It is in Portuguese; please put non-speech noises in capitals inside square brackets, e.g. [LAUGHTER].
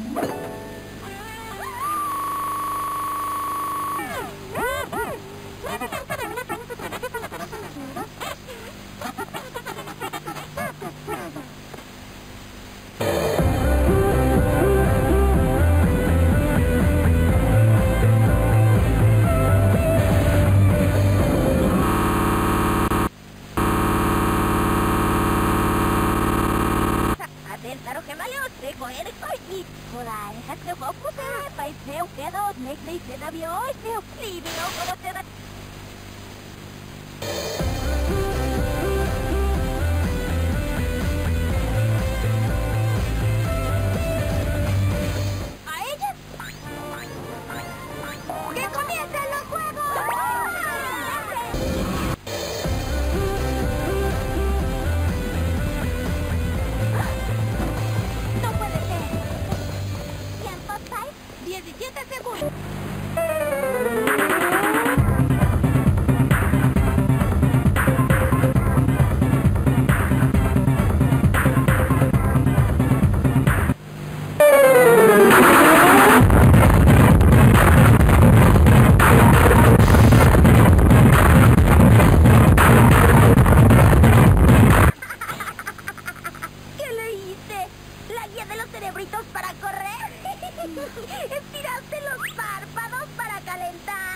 you claro que é vale você correr e sorrir? Coragem, é seu vou poder, mas eu quero nem que nem você da minha hoje, meu filho, não conhecer a... 10 segundos. [LAUGHS] ¡Estiraste los párpados para calentar!